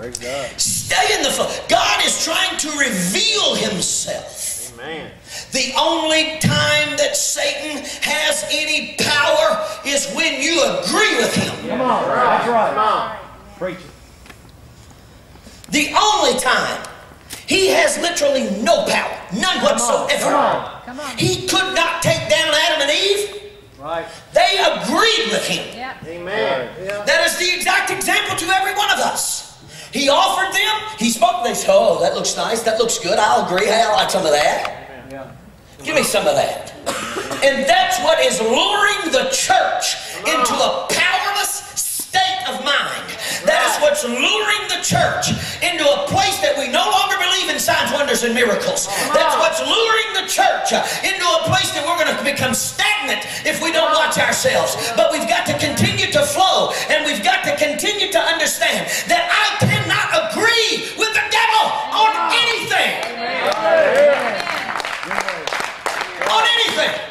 Praise God. Stay in the flow. God is trying to reveal himself. Amen. The only time that Satan has any power is when you agree with him. Come on. That's right. Come right. on. Preach it. The only time. He has literally no power, none whatsoever. Come on. He could not take down Adam and Eve. Right. They agreed with him. Yep. Amen. Yeah. That is the exact example to every one of us. He offered them, he spoke, they said, Oh, that looks nice, that looks good, I'll agree, hey, I like some of that. Yeah. Give me some of that. And that's what is luring the church into a powerless state of mind. That is what's luring the church into a place that we no longer believe in signs, wonders, and miracles. That's what's luring the church into a place that we're going to become stagnant if we don't watch ourselves. But we've got to continue to flow faith.